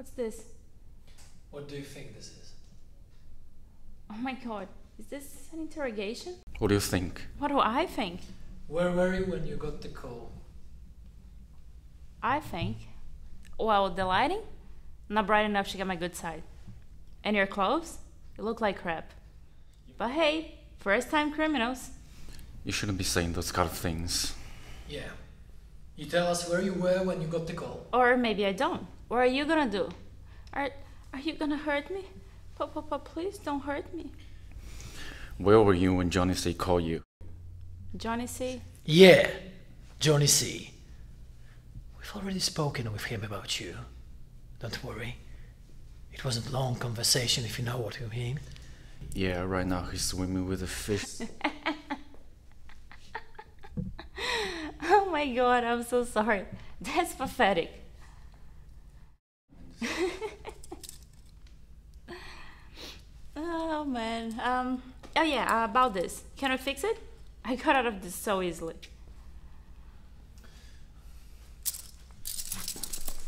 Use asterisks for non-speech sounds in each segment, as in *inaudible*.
What's this? What do you think this is? Oh my god, is this an interrogation? What do you think? What do I think? Where were you when you got the call? I think. Well, the lighting? Not bright enough to get my good side. And your clothes? You look like crap. But hey, first time criminals. You shouldn't be saying those kind of things. Yeah. You tell us where you were when you got the call. Or maybe I don't. What are you gonna do? Are, are you gonna hurt me? Papa, Papa, please don't hurt me. Where were you when Johnny C called you? Johnny C. Yeah, Johnny C. We've already spoken with him about you. Don't worry. It wasn't long conversation if you know what I mean. Yeah, right now he's swimming with a fish. *laughs* Oh my god, I'm so sorry. That's pathetic. *laughs* oh man. Um. Oh yeah. Uh, about this. Can I fix it? *laughs* I got out of this so easily.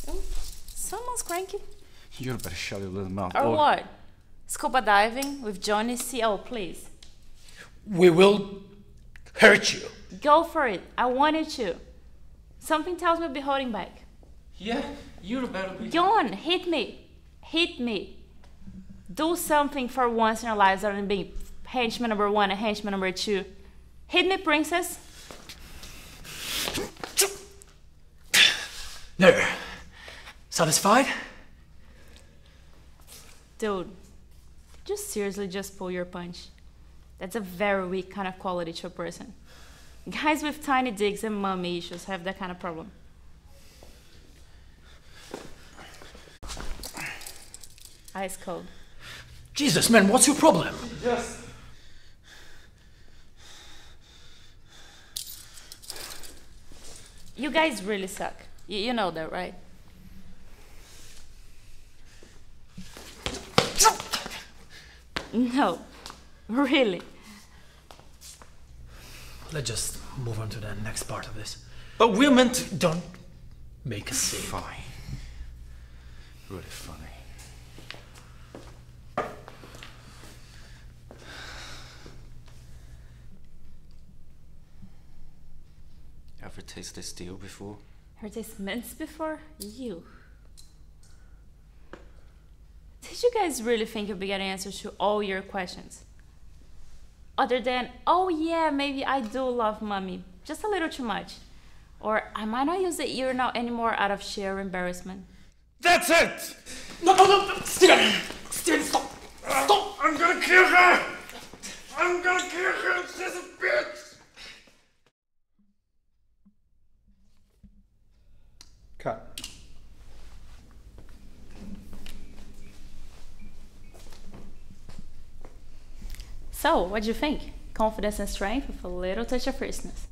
Oh, someone's cranky. You're better shut your little mouth. Or what? Scuba diving with Johnny C. Oh please. We will hurt you. Go for it. I wanted to. Something tells me I'll be holding back. Yeah, you're better be. Go on, hit me. Hit me. Do something for once in your lives other than being henchman number one and henchman number two. Hit me, princess. No. Satisfied? Dude, just seriously just pull your punch. That's a very weak kind of quality to a person. Guys with tiny dicks and mommy issues have that kind of problem. Ice cold. Jesus, man, what's your problem? Just. You guys really suck. You, you know that, right? No, really. Let's just move on to the next part of this. But we're meant to. Don't make a scene. Fine. Really funny. Ever tasted steel before? Heard this mints before? You. Did you guys really think you'll be getting answers to all your questions? Other than, oh yeah, maybe I do love mommy, just a little too much. Or I might not use the urinal anymore out of sheer embarrassment. That's it! No, no, no, Steven! Steven, stop! Stop! I'm gonna kill her! I'm gonna kill her! She's a bitch! Cut. So, what do you think? Confidence and strength with a little touch of fierceness.